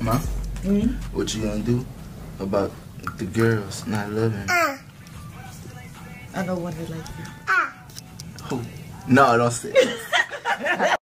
Ma, mm -hmm. what you gonna do about the girls not loving? Uh. I know one want to like you. Uh. Who? No, don't say